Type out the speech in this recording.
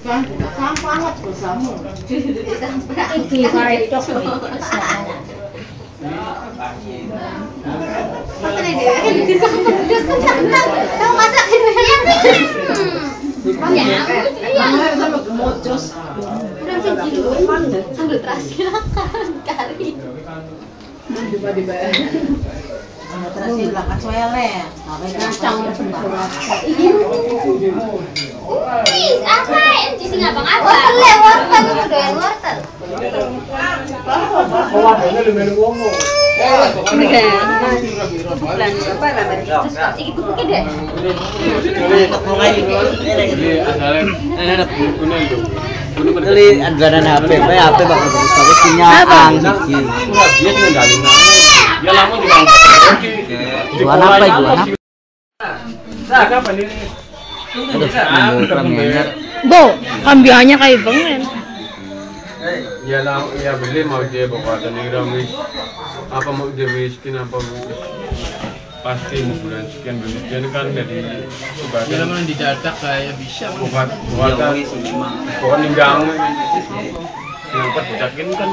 Sampah bersama. Iki kan kari. Enti sing abang apa? Wortel ya, wortel. Lu doyan wortel. Ini kan bulan apa namanya? Terus kok iki tutuke deh. HP, HP bakal bagus siji. Jualan apa? Premier. Bo, kambiannya kayak banget. Ya lah ya beli mau dia bawa ini apa mau dia miskin apa pasti bulan sekian dia kan dari sebagian Memang didadak kayak bisa. buat buatan bukan. ninggang yang perbudakin kan